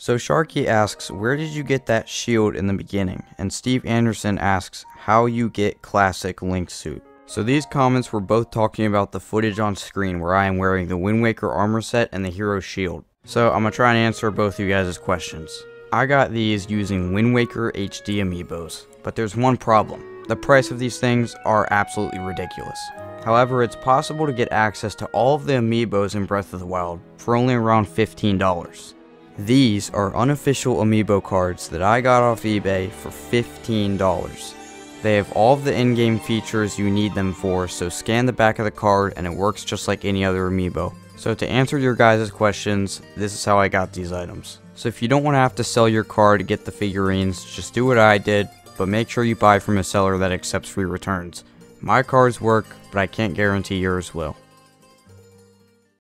So Sharky asks, where did you get that shield in the beginning? And Steve Anderson asks, how you get classic Link suit. So these comments were both talking about the footage on screen where I am wearing the Wind Waker armor set and the hero shield. So I'm gonna try and answer both of you guys' questions. I got these using Wind Waker HD amiibos, but there's one problem. The price of these things are absolutely ridiculous. However, it's possible to get access to all of the amiibos in Breath of the Wild for only around $15. These are unofficial amiibo cards that I got off eBay for $15. They have all of the in-game features you need them for, so scan the back of the card and it works just like any other amiibo. So to answer your guys' questions, this is how I got these items. So if you don't want to have to sell your card to get the figurines, just do what I did, but make sure you buy from a seller that accepts free returns. My cards work, but I can't guarantee yours will.